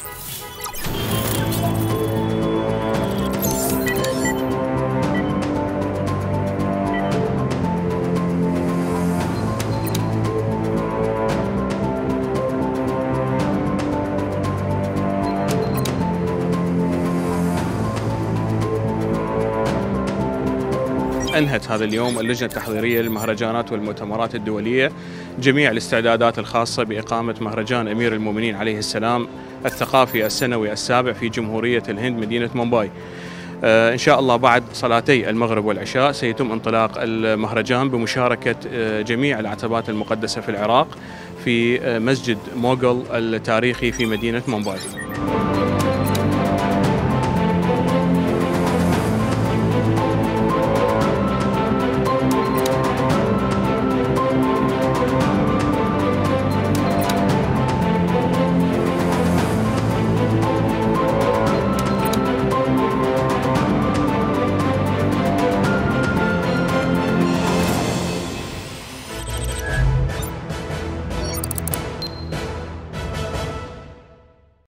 Thank you. أنهت هذا اليوم اللجنة التحضيرية للمهرجانات والمؤتمرات الدولية. جميع الاستعدادات الخاصة بإقامة مهرجان أمير المؤمنين عليه السلام الثقافي السنوي السابع في جمهورية الهند مدينة مومباي. آه، إن شاء الله بعد صلاتي المغرب والعشاء سيتم انطلاق المهرجان بمشاركة آه، جميع العتبات المقدسة في العراق في آه، مسجد موغل التاريخي في مدينة مومباي.